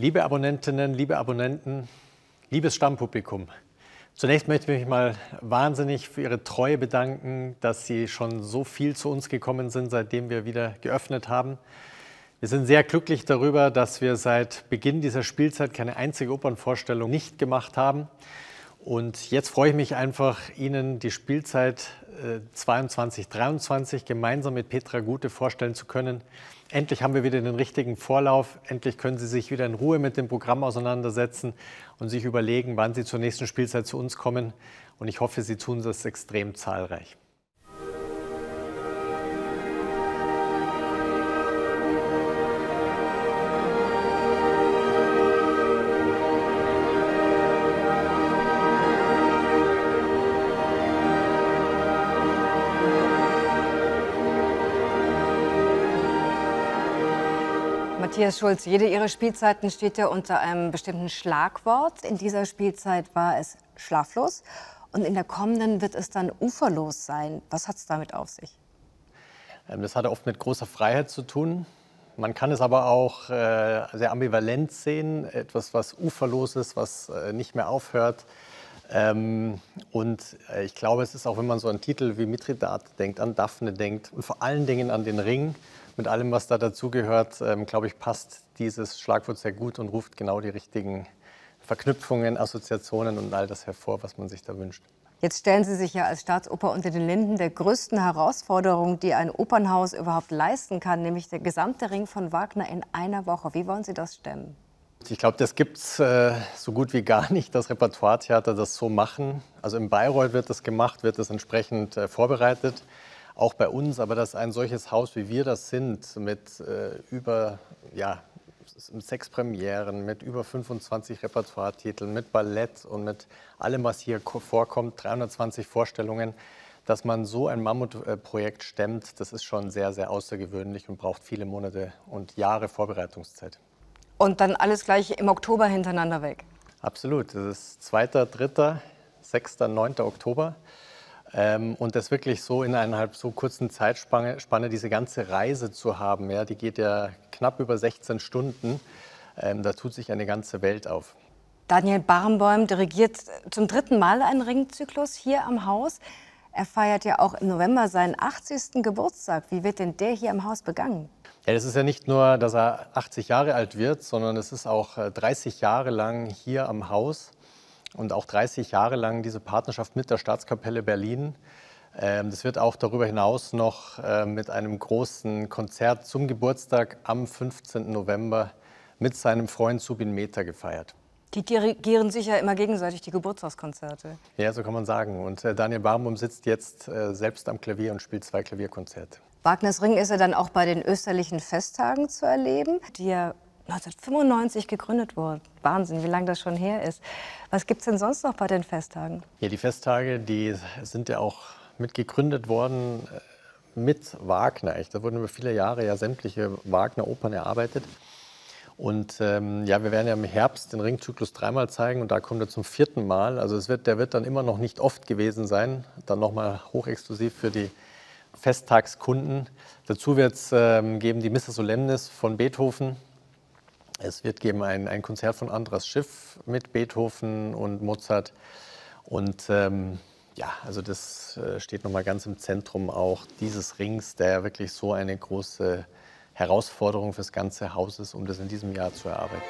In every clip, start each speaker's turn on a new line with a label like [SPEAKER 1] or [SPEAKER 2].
[SPEAKER 1] Liebe Abonnentinnen, liebe Abonnenten, liebes Stammpublikum. Zunächst möchte ich mich mal wahnsinnig für Ihre Treue bedanken, dass Sie schon so viel zu uns gekommen sind, seitdem wir wieder geöffnet haben. Wir sind sehr glücklich darüber, dass wir seit Beginn dieser Spielzeit keine einzige Opernvorstellung nicht gemacht haben. Und jetzt freue ich mich einfach, Ihnen die Spielzeit 22, 23 gemeinsam mit Petra Gute vorstellen zu können. Endlich haben wir wieder den richtigen Vorlauf. Endlich können Sie sich wieder in Ruhe mit dem Programm auseinandersetzen und sich überlegen, wann Sie zur nächsten Spielzeit zu uns kommen. Und ich hoffe, Sie tun das extrem zahlreich.
[SPEAKER 2] Matthias Schulz, jede Ihrer Spielzeiten steht ja unter einem bestimmten Schlagwort. In dieser Spielzeit war es schlaflos und in der kommenden wird es dann uferlos sein. Was hat es damit auf sich?
[SPEAKER 1] Ähm, das hat oft mit großer Freiheit zu tun. Man kann es aber auch äh, sehr ambivalent sehen, etwas, was uferlos ist, was äh, nicht mehr aufhört. Ähm, und äh, ich glaube, es ist auch, wenn man so an Titel wie Mithridat denkt, an Daphne denkt und vor allen Dingen an den Ring, mit allem, was da dazugehört, ähm, glaube ich, passt dieses Schlagwort sehr gut und ruft genau die richtigen Verknüpfungen, Assoziationen und all das hervor, was man sich da wünscht.
[SPEAKER 2] Jetzt stellen Sie sich ja als Staatsoper unter den Linden der größten Herausforderung, die ein Opernhaus überhaupt leisten kann, nämlich der gesamte Ring von Wagner in einer Woche. Wie wollen Sie das stemmen?
[SPEAKER 1] Ich glaube, das gibt es äh, so gut wie gar nicht, dass Repertoiretheater das so machen. Also im Bayreuth wird das gemacht, wird das entsprechend äh, vorbereitet auch bei uns, aber dass ein solches Haus, wie wir das sind, mit äh, über ja, sechs Premieren, mit über 25 Repertoiretiteln, mit Ballett und mit allem, was hier vorkommt, 320 Vorstellungen, dass man so ein Mammutprojekt stemmt, das ist schon sehr, sehr außergewöhnlich und braucht viele Monate und Jahre Vorbereitungszeit.
[SPEAKER 2] Und dann alles gleich im Oktober hintereinander weg?
[SPEAKER 1] Absolut. Das ist 2., 3., 6., 9. Oktober. Ähm, und das wirklich so in eineinhalb so kurzen Zeitspanne Spanne, diese ganze Reise zu haben, ja, die geht ja knapp über 16 Stunden, ähm, da tut sich eine ganze Welt auf.
[SPEAKER 2] Daniel Barenboim dirigiert zum dritten Mal einen Ringzyklus hier am Haus. Er feiert ja auch im November seinen 80. Geburtstag. Wie wird denn der hier am Haus begangen?
[SPEAKER 1] Ja, das ist ja nicht nur, dass er 80 Jahre alt wird, sondern es ist auch 30 äh, Jahre lang hier am Haus und auch 30 Jahre lang diese Partnerschaft mit der Staatskapelle Berlin. Ähm, das wird auch darüber hinaus noch äh, mit einem großen Konzert zum Geburtstag am 15. November mit seinem Freund Subin Mehta gefeiert.
[SPEAKER 2] Die dirigieren sich ja immer gegenseitig die Geburtstagskonzerte.
[SPEAKER 1] Ja, so kann man sagen. Und äh, Daniel Barmum sitzt jetzt selbst am Klavier und spielt zwei Klavierkonzerte.
[SPEAKER 2] Wagners Ring ist er dann auch bei den österlichen Festtagen zu erleben, die ja 1995 gegründet wurde. Wahnsinn, wie lange das schon her ist. Was gibt es denn sonst noch bei den Festtagen?
[SPEAKER 1] Ja, die Festtage, die sind ja auch mit gegründet worden äh, mit Wagner. Da wurden über viele Jahre ja sämtliche Wagner-Opern erarbeitet. Und ähm, ja, wir werden ja im Herbst den Ringzyklus dreimal zeigen und da kommt er zum vierten Mal. Also es wird, der wird dann immer noch nicht oft gewesen sein. Dann nochmal hochexklusiv für die Festtagskunden. Dazu wird es ähm, geben die Missa Solemnis von Beethoven, es wird geben ein, ein Konzert von Andras Schiff mit Beethoven und Mozart. Und ähm, ja, also das äh, steht nochmal ganz im Zentrum auch dieses Rings, der wirklich so eine große Herausforderung fürs ganze Haus ist, um das in diesem Jahr zu erarbeiten.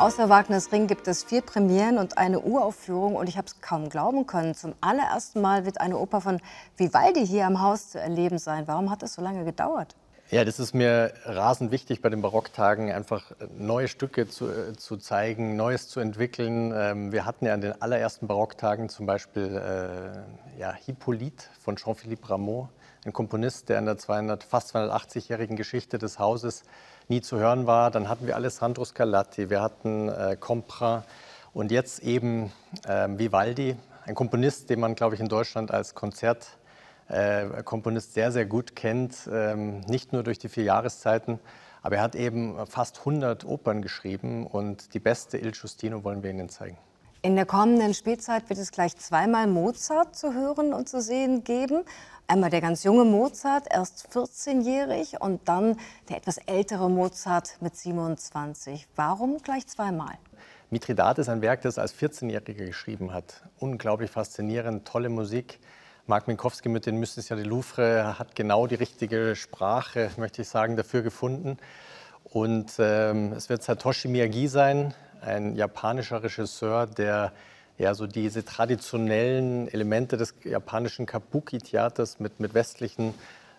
[SPEAKER 2] Außer Wagners Ring gibt es vier Premieren und eine Uraufführung und ich habe es kaum glauben können. Zum allerersten Mal wird eine Oper von Vivaldi hier am Haus zu erleben sein. Warum hat das so lange gedauert?
[SPEAKER 1] Ja, das ist mir rasend wichtig bei den Barocktagen, einfach neue Stücke zu, äh, zu zeigen, Neues zu entwickeln. Ähm, wir hatten ja an den allerersten Barocktagen zum Beispiel äh, ja, Hippolyte von Jean-Philippe Rameau, ein Komponist, der in der 200, fast 280-jährigen Geschichte des Hauses nie zu hören war. Dann hatten wir Alessandro Scarlatti, wir hatten äh, Compra und jetzt eben äh, Vivaldi, ein Komponist, den man, glaube ich, in Deutschland als Konzertkomponist äh, sehr, sehr gut kennt, ähm, nicht nur durch die vier Jahreszeiten, aber er hat eben fast 100 Opern geschrieben und die beste Il Giustino wollen wir Ihnen zeigen.
[SPEAKER 2] In der kommenden Spielzeit wird es gleich zweimal Mozart zu hören und zu sehen geben. Einmal der ganz junge Mozart, erst 14-jährig, und dann der etwas ältere Mozart mit 27. Warum gleich zweimal?
[SPEAKER 1] Mithridates ist ein Werk, das er als 14-Jähriger geschrieben hat. Unglaublich faszinierend, tolle Musik. Mark Minkowski mit den Mystics ja die Louvre hat genau die richtige Sprache, möchte ich sagen, dafür gefunden. Und ähm, es wird Satoshi Miyagi sein, ein japanischer Regisseur, der ja so diese traditionellen Elemente des japanischen Kabuki-Theaters mit, mit westlichen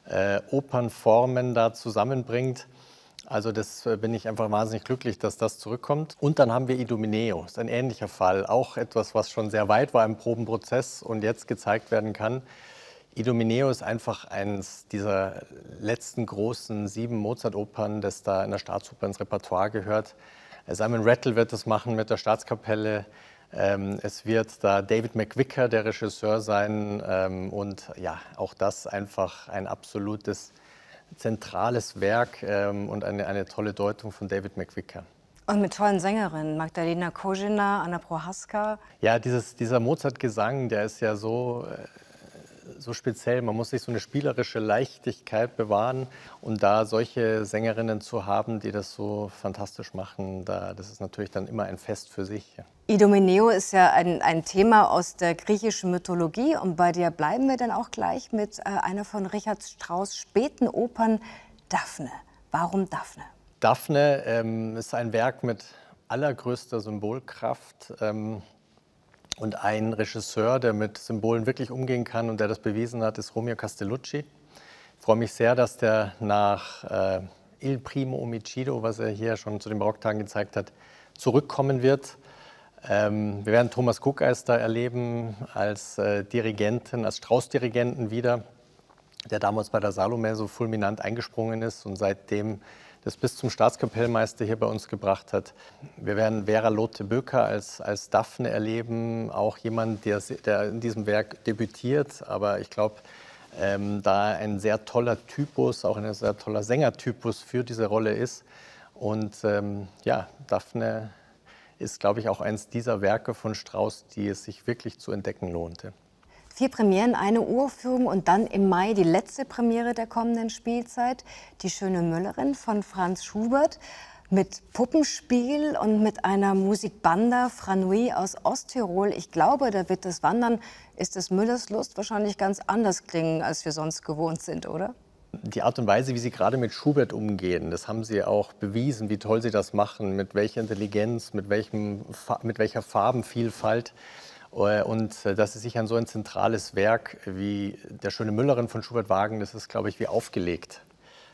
[SPEAKER 1] äh, Opernformen da zusammenbringt. Also das äh, bin ich einfach wahnsinnig glücklich, dass das zurückkommt. Und dann haben wir Idomeneo, ist ein ähnlicher Fall, auch etwas, was schon sehr weit war im Probenprozess und jetzt gezeigt werden kann. Idomeneo ist einfach eines dieser letzten großen sieben Mozart-Opern, das da in der Staatsoper ins Repertoire gehört. Simon Rattle wird das machen mit der Staatskapelle. Ähm, es wird da David McVicker, der Regisseur, sein. Ähm, und ja, auch das einfach ein absolutes zentrales Werk ähm, und eine, eine tolle Deutung von David McVicker.
[SPEAKER 2] Und mit tollen Sängerinnen, Magdalena Kozina, Anna Prohaska.
[SPEAKER 1] Ja, dieses, dieser Mozart-Gesang, der ist ja so, äh, so speziell. Man muss sich so eine spielerische Leichtigkeit bewahren und da solche Sängerinnen zu haben, die das so fantastisch machen, da, das ist natürlich dann immer ein Fest für sich.
[SPEAKER 2] Idomeneo ist ja ein, ein Thema aus der griechischen Mythologie und bei dir bleiben wir dann auch gleich mit äh, einer von Richard Strauss späten Opern, Daphne. Warum Daphne?
[SPEAKER 1] Daphne ähm, ist ein Werk mit allergrößter Symbolkraft. Ähm, und ein Regisseur, der mit Symbolen wirklich umgehen kann und der das bewiesen hat, ist Romeo Castellucci. Ich freue mich sehr, dass der nach äh, Il Primo Omicido, was er hier schon zu den Barocktagen gezeigt hat, zurückkommen wird. Ähm, wir werden Thomas Kuckeister erleben als äh, Dirigenten, als Strauß-Dirigenten wieder, der damals bei der Salome so fulminant eingesprungen ist und seitdem das bis zum Staatskapellmeister hier bei uns gebracht hat. Wir werden Vera Lotte Böker als, als Daphne erleben, auch jemand, der, der in diesem Werk debütiert, aber ich glaube, ähm, da ein sehr toller Typus, auch ein sehr toller Sängertypus für diese Rolle ist. Und ähm, ja, Daphne ist, glaube ich, auch eines dieser Werke von Strauss, die es sich wirklich zu entdecken lohnte.
[SPEAKER 2] Vier Premieren, eine Uraufführung und dann im Mai die letzte Premiere der kommenden Spielzeit, Die schöne Müllerin von Franz Schubert mit Puppenspiel und mit einer Musikbanda Franui aus Osttirol. Ich glaube, da wird das Wandern, ist das Müllers Lust wahrscheinlich ganz anders klingen, als wir sonst gewohnt sind, oder?
[SPEAKER 1] Die Art und Weise, wie Sie gerade mit Schubert umgehen, das haben Sie auch bewiesen, wie toll Sie das machen, mit welcher Intelligenz, mit, welchem, mit welcher Farbenvielfalt. Äh, und äh, sie sich an so ein zentrales Werk wie Der schöne Müllerin von Schubert wagen, das ist, glaube ich, wie aufgelegt.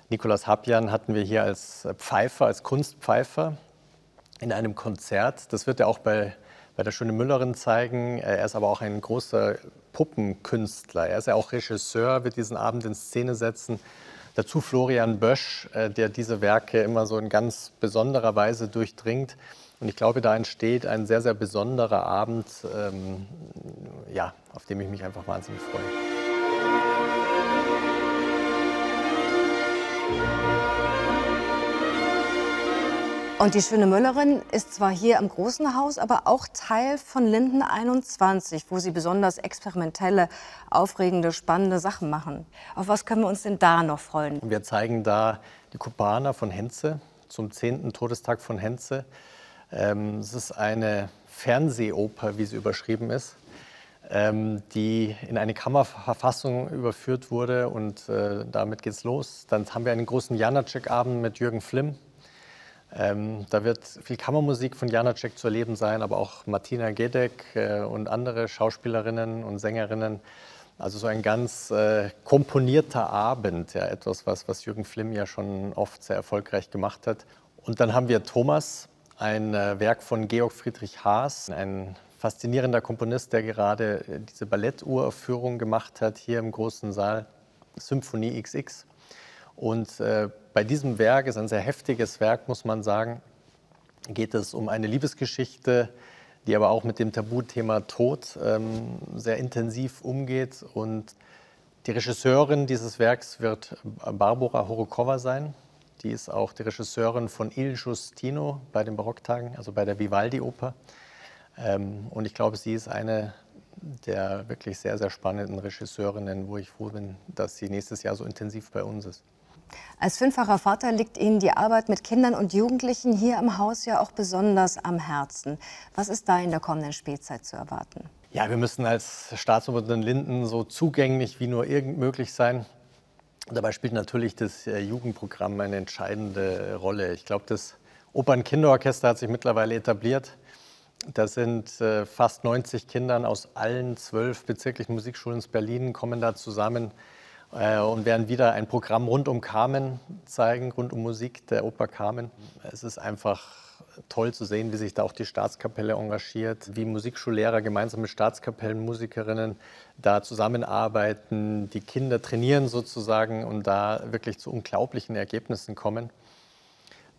[SPEAKER 1] Nikolaus Habjan hatten wir hier als Pfeifer, als Kunstpfeifer in einem Konzert. Das wird er auch bei, bei der schöne Müllerin zeigen. Er ist aber auch ein großer Puppenkünstler. Er ist ja auch Regisseur, wird diesen Abend in Szene setzen. Dazu Florian Bösch, äh, der diese Werke immer so in ganz besonderer Weise durchdringt. Und ich glaube, da entsteht ein sehr, sehr besonderer Abend, ähm, ja, auf dem ich mich einfach wahnsinnig freue.
[SPEAKER 2] Und die schöne Müllerin ist zwar hier im Großen Haus, aber auch Teil von Linden 21, wo sie besonders experimentelle, aufregende, spannende Sachen machen. Auf was können wir uns denn da noch freuen?
[SPEAKER 1] Wir zeigen da die Kubaner von Henze zum 10. Todestag von Henze. Ähm, es ist eine Fernsehoper, wie sie überschrieben ist, ähm, die in eine Kammerverfassung überführt wurde und äh, damit geht's los. Dann haben wir einen großen Janacek-Abend mit Jürgen Flimm. Ähm, da wird viel Kammermusik von Janacek zu erleben sein, aber auch Martina Gedek äh, und andere Schauspielerinnen und Sängerinnen. Also so ein ganz äh, komponierter Abend, ja, etwas, was, was Jürgen Flimm ja schon oft sehr erfolgreich gemacht hat. Und dann haben wir Thomas, ein äh, Werk von Georg Friedrich Haas, ein faszinierender Komponist, der gerade äh, diese Balletturaufführung gemacht hat hier im großen Saal, Symphonie XX. Und äh, bei diesem Werk, ist ein sehr heftiges Werk, muss man sagen, geht es um eine Liebesgeschichte, die aber auch mit dem Tabuthema Tod ähm, sehr intensiv umgeht. Und die Regisseurin dieses Werks wird Barbara Horokova sein. Die ist auch die Regisseurin von Il Giustino bei den Barocktagen, also bei der Vivaldi-Oper. Ähm, und ich glaube, sie ist eine der wirklich sehr, sehr spannenden Regisseurinnen, wo ich froh bin, dass sie nächstes Jahr so intensiv bei uns ist.
[SPEAKER 2] Als fünffacher Vater liegt Ihnen die Arbeit mit Kindern und Jugendlichen hier im Haus ja auch besonders am Herzen. Was ist da in der kommenden Spielzeit zu erwarten?
[SPEAKER 1] Ja, wir müssen als Staatsoper in Linden so zugänglich wie nur irgend möglich sein. Dabei spielt natürlich das äh, Jugendprogramm eine entscheidende Rolle. Ich glaube, das Opernkinderorchester hat sich mittlerweile etabliert. Da sind äh, fast 90 Kinder aus allen zwölf bezirklichen Musikschulen in Berlin kommen da zusammen äh, und werden wieder ein Programm rund um Carmen zeigen, rund um Musik der Oper Carmen. Es ist einfach toll zu sehen, wie sich da auch die Staatskapelle engagiert, wie Musikschullehrer gemeinsam mit Staatskapellenmusikerinnen da zusammenarbeiten, die Kinder trainieren sozusagen und da wirklich zu unglaublichen Ergebnissen kommen.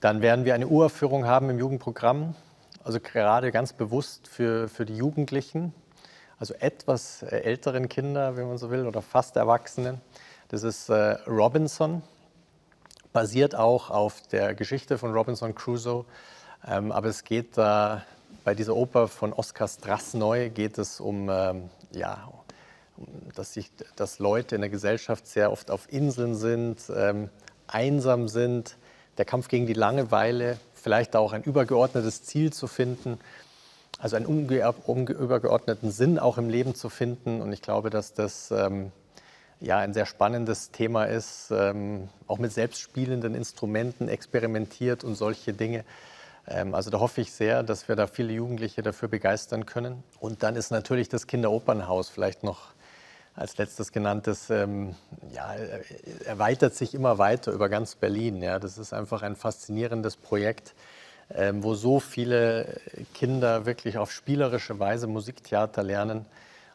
[SPEAKER 1] Dann werden wir eine Uraufführung haben im Jugendprogramm, also gerade ganz bewusst für, für die Jugendlichen, also etwas äh, älteren Kinder, wenn man so will, oder fast Erwachsenen. Das ist äh, Robinson, basiert auch auf der Geschichte von Robinson Crusoe. Ähm, aber es geht da bei dieser Oper von Oskar Strassneu geht es um, ähm, ja, dass, sich, dass Leute in der Gesellschaft sehr oft auf Inseln sind, ähm, einsam sind, der Kampf gegen die Langeweile, vielleicht auch ein übergeordnetes Ziel zu finden also einen übergeordneten Sinn auch im Leben zu finden. Und ich glaube, dass das ähm, ja ein sehr spannendes Thema ist, ähm, auch mit selbstspielenden Instrumenten experimentiert und solche Dinge. Ähm, also da hoffe ich sehr, dass wir da viele Jugendliche dafür begeistern können. Und dann ist natürlich das Kinderopernhaus vielleicht noch als letztes genanntes, ähm, ja, erweitert sich immer weiter über ganz Berlin. Ja. Das ist einfach ein faszinierendes Projekt ähm, wo so viele Kinder wirklich auf spielerische Weise Musiktheater lernen.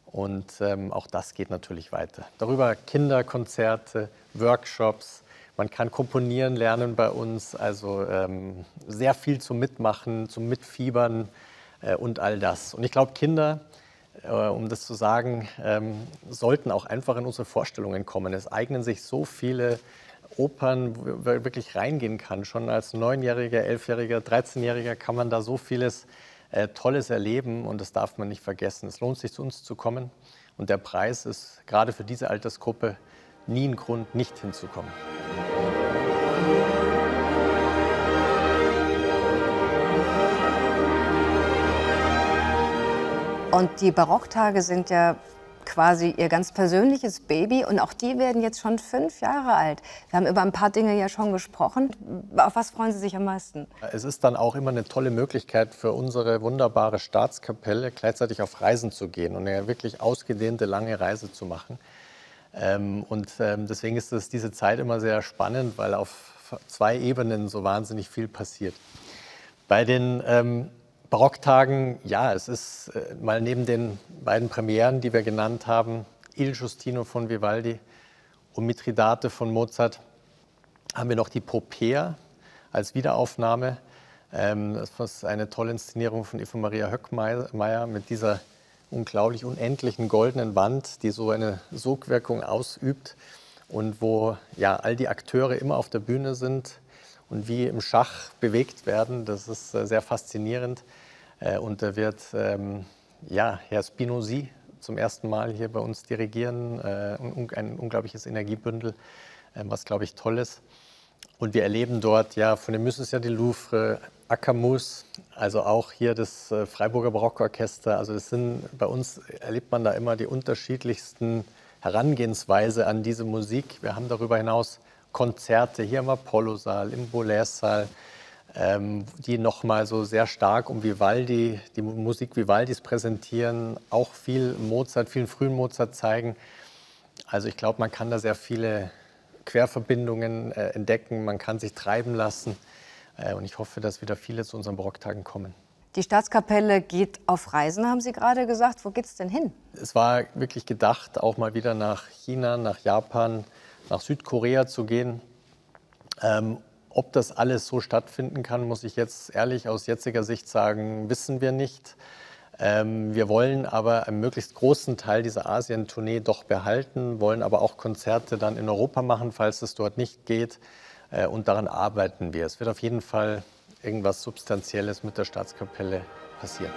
[SPEAKER 1] Und ähm, auch das geht natürlich weiter. Darüber Kinderkonzerte, Workshops, man kann komponieren lernen bei uns, also ähm, sehr viel zum Mitmachen, zum Mitfiebern äh, und all das. Und ich glaube, Kinder, äh, um das zu sagen, ähm, sollten auch einfach in unsere Vorstellungen kommen. Es eignen sich so viele Opern, wo man wirklich reingehen kann. Schon als Neunjähriger, Elfjähriger, Dreizehnjähriger kann man da so vieles äh, Tolles erleben und das darf man nicht vergessen. Es lohnt sich, zu uns zu kommen und der Preis ist gerade für diese Altersgruppe nie ein Grund, nicht hinzukommen.
[SPEAKER 2] Und die Barocktage sind ja quasi ihr ganz persönliches Baby und auch die werden jetzt schon fünf Jahre alt. Wir haben über ein paar Dinge ja schon gesprochen. Auf was freuen Sie sich am meisten?
[SPEAKER 1] Es ist dann auch immer eine tolle Möglichkeit für unsere wunderbare Staatskapelle gleichzeitig auf Reisen zu gehen und eine wirklich ausgedehnte lange Reise zu machen. Ähm, und ähm, deswegen ist es diese Zeit immer sehr spannend, weil auf zwei Ebenen so wahnsinnig viel passiert. Bei den ähm, Barocktagen, ja, es ist äh, mal neben den beiden Premieren, die wir genannt haben, Il Giustino von Vivaldi und Mithridate von Mozart, haben wir noch die Popea als Wiederaufnahme. Das war eine tolle Inszenierung von Eva Maria Höckmeier mit dieser unglaublich unendlichen goldenen Wand, die so eine Sogwirkung ausübt und wo ja all die Akteure immer auf der Bühne sind und wie im Schach bewegt werden. Das ist äh, sehr faszinierend. Äh, und da wird ähm, ja, Herr Spinozzi zum ersten Mal hier bei uns dirigieren, äh, ein unglaubliches Energiebündel, äh, was, glaube ich, toll ist. Und wir erleben dort ja von dem Musicien du Louvre, Akamus, also auch hier das äh, Freiburger Barockorchester. Also das sind, bei uns erlebt man da immer die unterschiedlichsten Herangehensweise an diese Musik. Wir haben darüber hinaus Konzerte hier im Apollo-Saal, im Boulez-Saal, ähm, die nochmal so sehr stark um Vivaldi, die Musik Vivaldis präsentieren, auch viel Mozart, vielen frühen Mozart zeigen. Also ich glaube, man kann da sehr viele Querverbindungen äh, entdecken, man kann sich treiben lassen äh, und ich hoffe, dass wieder viele zu unseren Barocktagen kommen.
[SPEAKER 2] Die Staatskapelle geht auf Reisen, haben Sie gerade gesagt. Wo geht es denn hin?
[SPEAKER 1] Es war wirklich gedacht, auch mal wieder nach China, nach Japan, nach Südkorea zu gehen. Ähm, ob das alles so stattfinden kann, muss ich jetzt ehrlich aus jetziger Sicht sagen, wissen wir nicht. Ähm, wir wollen aber einen möglichst großen Teil dieser Asien-Tournee doch behalten, wollen aber auch Konzerte dann in Europa machen, falls es dort nicht geht. Äh, und daran arbeiten wir. Es wird auf jeden Fall irgendwas Substanzielles mit der Staatskapelle passieren.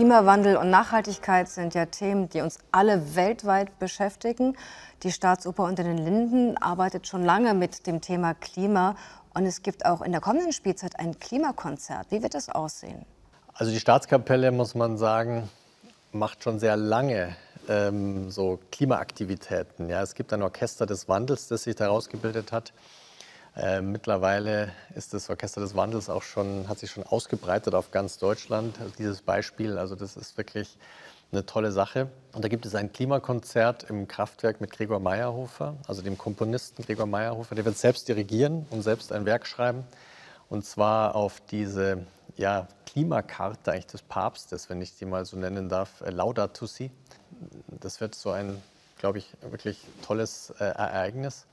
[SPEAKER 2] Klimawandel und Nachhaltigkeit sind ja Themen, die uns alle weltweit beschäftigen. Die Staatsoper unter den Linden arbeitet schon lange mit dem Thema Klima und es gibt auch in der kommenden Spielzeit ein Klimakonzert. Wie wird das aussehen?
[SPEAKER 1] Also die Staatskapelle, muss man sagen, macht schon sehr lange ähm, so Klimaaktivitäten. Ja, es gibt ein Orchester des Wandels, das sich daraus gebildet hat. Äh, mittlerweile ist das Orchester des Wandels auch schon, hat sich schon ausgebreitet auf ganz Deutschland. Also dieses Beispiel, also das ist wirklich eine tolle Sache. Und da gibt es ein Klimakonzert im Kraftwerk mit Gregor Meyerhofer, also dem Komponisten Gregor Meyerhofer. Der wird selbst dirigieren und selbst ein Werk schreiben. Und zwar auf diese ja, Klimakarte eigentlich des Papstes, wenn ich die mal so nennen darf, äh, Laudato Si. Das wird so ein, glaube ich, wirklich tolles äh, Ereignis.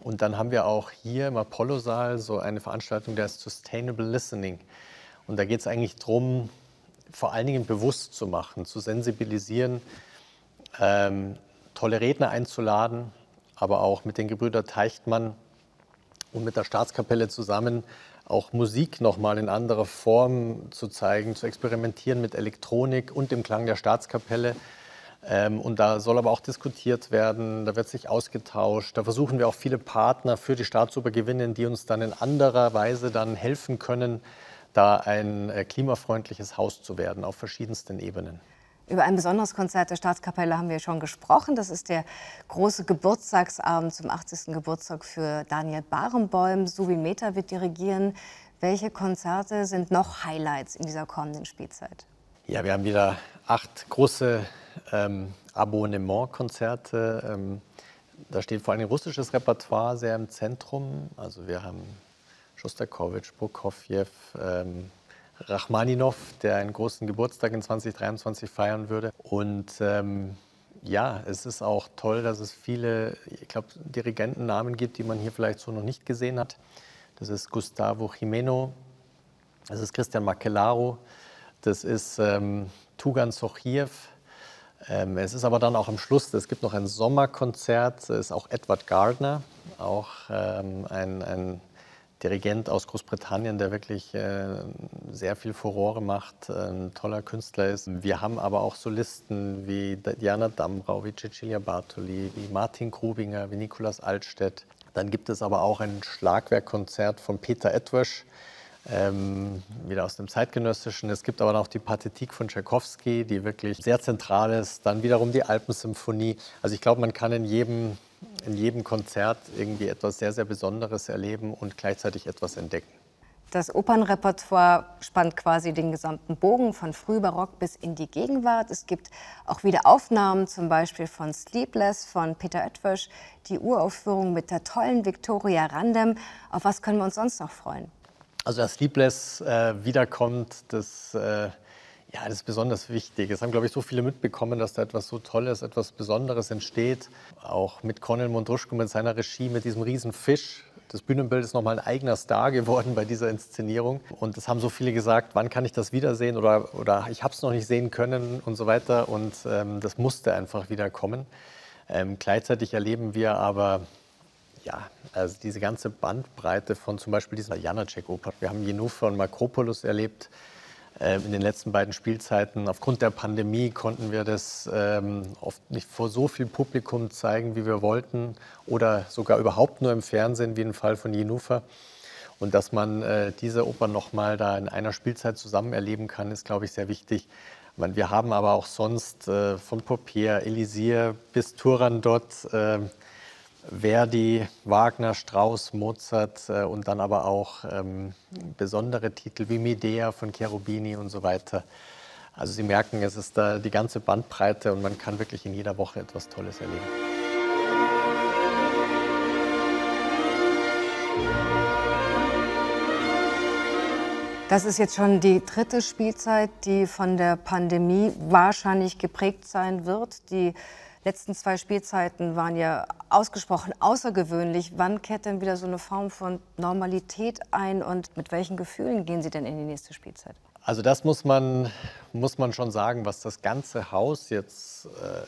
[SPEAKER 1] Und dann haben wir auch hier im Apollo-Saal so eine Veranstaltung, der ist Sustainable Listening. Und da geht es eigentlich darum, vor allen Dingen bewusst zu machen, zu sensibilisieren, ähm, tolle Redner einzuladen, aber auch mit den Gebrüder Teichtmann und mit der Staatskapelle zusammen auch Musik nochmal in anderer Form zu zeigen, zu experimentieren mit Elektronik und dem Klang der Staatskapelle. Ähm, und da soll aber auch diskutiert werden, da wird sich ausgetauscht. Da versuchen wir auch viele Partner für die Staatsoper gewinnen, die uns dann in anderer Weise dann helfen können, da ein äh, klimafreundliches Haus zu werden auf verschiedensten Ebenen.
[SPEAKER 2] Über ein besonderes Konzert der Staatskapelle haben wir schon gesprochen. Das ist der große Geburtstagsabend zum 80. Geburtstag für Daniel Barenboim. Suvi Meta wird dirigieren. Welche Konzerte sind noch Highlights in dieser kommenden Spielzeit?
[SPEAKER 1] Ja, wir haben wieder acht große ähm, Abonnementkonzerte. Ähm, da steht vor allem russisches Repertoire sehr im Zentrum. Also wir haben Schostakowitsch, Prokofjew, ähm, Rachmaninov, der einen großen Geburtstag in 2023 feiern würde. Und ähm, ja, es ist auch toll, dass es viele, ich glaube, Dirigentennamen gibt, die man hier vielleicht so noch nicht gesehen hat. Das ist Gustavo Jimeno, das ist Christian Makelaro, das ist ähm, Tugan Sochiev. Ähm, es ist aber dann auch am Schluss, es gibt noch ein Sommerkonzert, es ist auch Edward Gardner, auch ähm, ein, ein Dirigent aus Großbritannien, der wirklich äh, sehr viel Furore macht, ein toller Künstler ist. Wir haben aber auch Solisten wie Diana Dambrau, wie Cecilia Bartoli, wie Martin Grubinger, wie Nikolaus Altstedt. Dann gibt es aber auch ein Schlagwerkkonzert von Peter Edwisch, ähm, wieder aus dem Zeitgenössischen. Es gibt aber auch die Partitik von Tchaikovsky, die wirklich sehr zentral ist. Dann wiederum die Alpensymphonie. Also ich glaube, man kann in jedem in jedem Konzert irgendwie etwas sehr, sehr Besonderes erleben und gleichzeitig etwas entdecken.
[SPEAKER 2] Das Opernrepertoire spannt quasi den gesamten Bogen von Frühbarock bis in die Gegenwart. Es gibt auch wieder Aufnahmen, zum Beispiel von Sleepless von Peter Oetwisch, die Uraufführung mit der tollen Victoria Randem. Auf was können wir uns sonst noch freuen?
[SPEAKER 1] Also, dass Sleepless äh, wiederkommt, das äh, ja, das ist besonders wichtig. Es haben, glaube ich, so viele mitbekommen, dass da etwas so Tolles, etwas Besonderes entsteht. Auch mit Cornel Mondruschko, mit seiner Regie, mit diesem riesen Fisch. Das Bühnenbild ist nochmal ein eigener Star geworden bei dieser Inszenierung. Und es haben so viele gesagt, wann kann ich das wiedersehen oder, oder ich habe es noch nicht sehen können und so weiter. Und ähm, das musste einfach wieder kommen. Ähm, gleichzeitig erleben wir aber ja, also diese ganze Bandbreite von zum Beispiel dieser Janacek-Oper. Wir haben Jennifer und Makropolis erlebt. Ähm, in den letzten beiden Spielzeiten. Aufgrund der Pandemie konnten wir das ähm, oft nicht vor so viel Publikum zeigen, wie wir wollten, oder sogar überhaupt nur im Fernsehen, wie im Fall von Jenufer. Und dass man äh, diese Oper nochmal da in einer Spielzeit zusammen erleben kann, ist, glaube ich, sehr wichtig. Meine, wir haben aber auch sonst äh, von Popier, Elisir bis Turandot äh, Verdi, Wagner, Strauss, Mozart äh, und dann aber auch ähm, besondere Titel wie Medea von Cherubini und so weiter. Also Sie merken, es ist da die ganze Bandbreite und man kann wirklich in jeder Woche etwas Tolles erleben.
[SPEAKER 2] Das ist jetzt schon die dritte Spielzeit, die von der Pandemie wahrscheinlich geprägt sein wird. Die letzten zwei Spielzeiten waren ja ausgesprochen außergewöhnlich. Wann kehrt denn wieder so eine Form von Normalität ein und mit welchen Gefühlen gehen Sie denn in die nächste Spielzeit?
[SPEAKER 1] Also das muss man, muss man schon sagen, was das ganze Haus jetzt äh,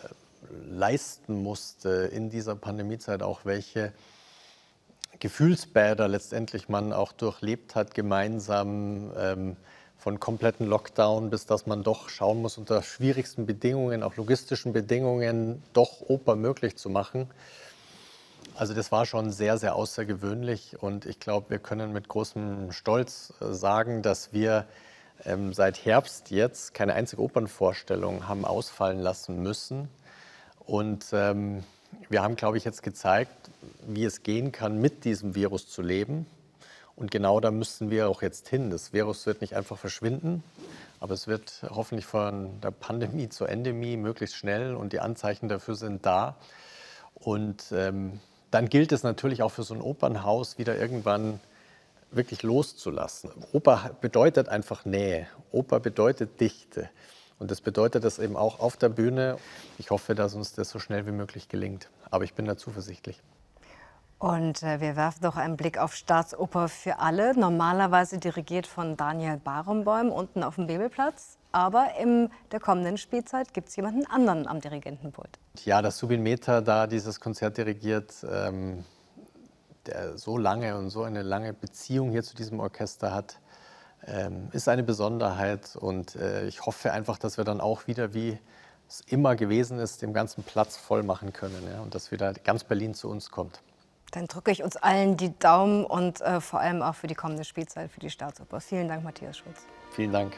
[SPEAKER 1] leisten musste in dieser Pandemiezeit, auch welche Gefühlsbäder letztendlich man auch durchlebt hat, gemeinsam ähm, von kompletten Lockdown bis dass man doch schauen muss, unter schwierigsten Bedingungen, auch logistischen Bedingungen, doch Oper möglich zu machen. Also das war schon sehr, sehr außergewöhnlich und ich glaube, wir können mit großem Stolz äh, sagen, dass wir ähm, seit Herbst jetzt keine einzige Opernvorstellung haben ausfallen lassen müssen. Und ähm, wir haben, glaube ich, jetzt gezeigt, wie es gehen kann, mit diesem Virus zu leben. Und genau da müssen wir auch jetzt hin. Das Virus wird nicht einfach verschwinden, aber es wird hoffentlich von der Pandemie zur Endemie möglichst schnell und die Anzeichen dafür sind da. Und ähm, dann gilt es natürlich auch für so ein Opernhaus wieder irgendwann wirklich loszulassen. Oper bedeutet einfach Nähe. Oper bedeutet Dichte. Und das bedeutet das eben auch auf der Bühne. Ich hoffe, dass uns das so schnell wie möglich gelingt. Aber ich bin da zuversichtlich.
[SPEAKER 2] Und äh, wir werfen doch einen Blick auf Staatsoper für alle. Normalerweise dirigiert von Daniel Barenboim unten auf dem Bebelplatz. Aber in der kommenden Spielzeit gibt es jemanden anderen am Dirigentenpult.
[SPEAKER 1] Ja, dass Subin Mehta da dieses Konzert dirigiert, ähm, der so lange und so eine lange Beziehung hier zu diesem Orchester hat, ähm, ist eine Besonderheit. Und äh, ich hoffe einfach, dass wir dann auch wieder, wie es immer gewesen ist, den ganzen Platz voll machen können ja, und dass wieder ganz Berlin zu uns kommt.
[SPEAKER 2] Dann drücke ich uns allen die Daumen und äh, vor allem auch für die kommende Spielzeit für die Staatsoper. Vielen Dank, Matthias Schulz.
[SPEAKER 1] Vielen Dank.